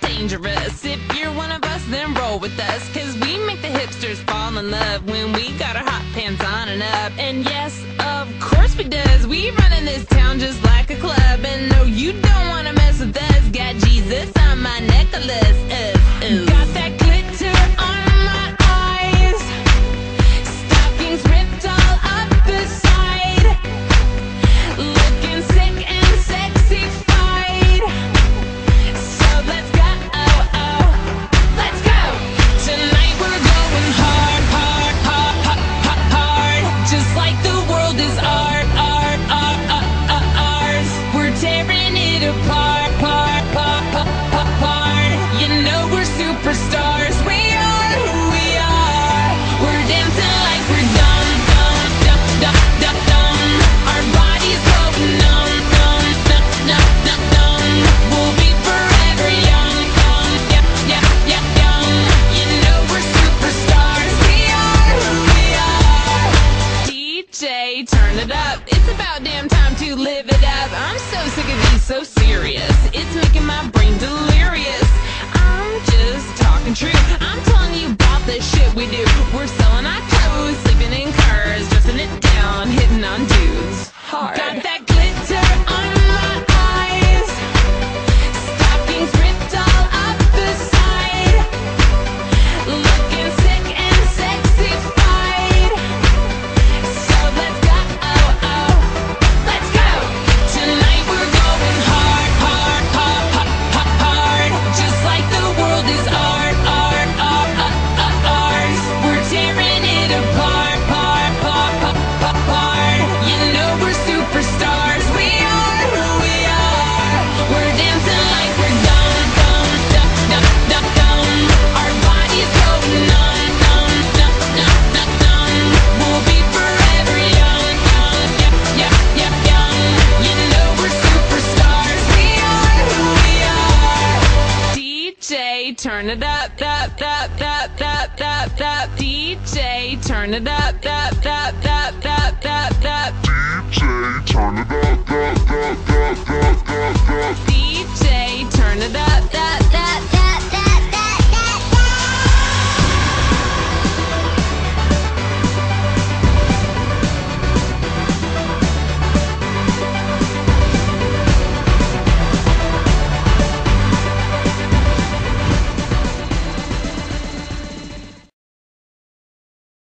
dangerous. If you're one of us, then roll with us. Cause we make the hipsters fall in love when we got a turn it up. It's about damn time to live it up. I'm so sick of these so serious. It's making my brain delirious. I'm just talking true. I'm telling you about the shit we do. We're selling our turn it up, up, up, up, up, up, up, DJ, turn it up, up, up.